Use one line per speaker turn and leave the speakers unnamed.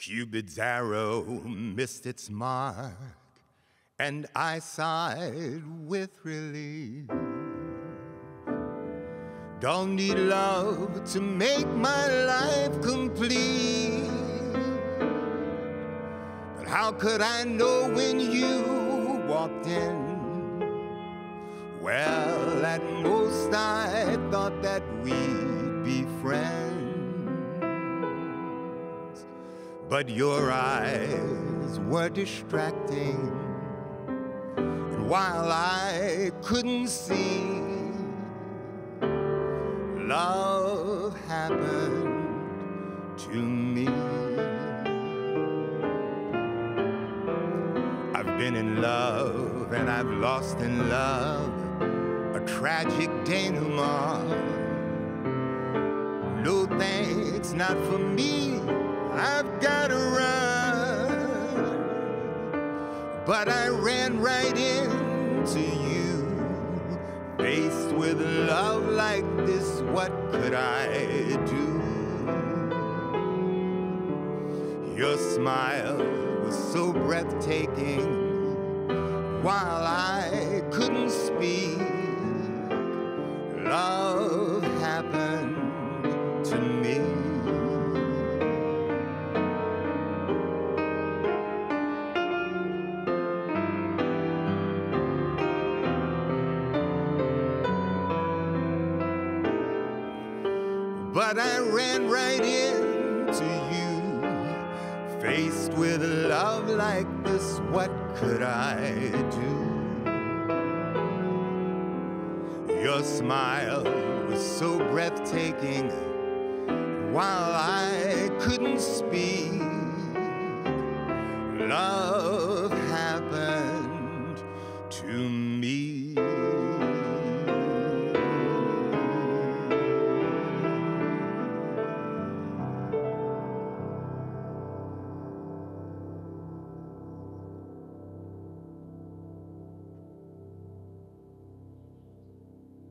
Cupid's arrow missed its mark, and I sighed with relief. Don't need love to make my life complete. But how could I know when you walked in? Well, at most I thought that we'd be friends. But your eyes were distracting. And while I couldn't see, love happened to me. I've been in love and I've lost in love, a tragic denouement. No thanks, not for me. I've gotta run. But I ran right into you. Faced with love like this, what could I do? Your smile was so breathtaking while I couldn't speak. Love But I ran right into you. Faced with love like this, what could I do? Your smile was so breathtaking while I couldn't speak. Love happened to me.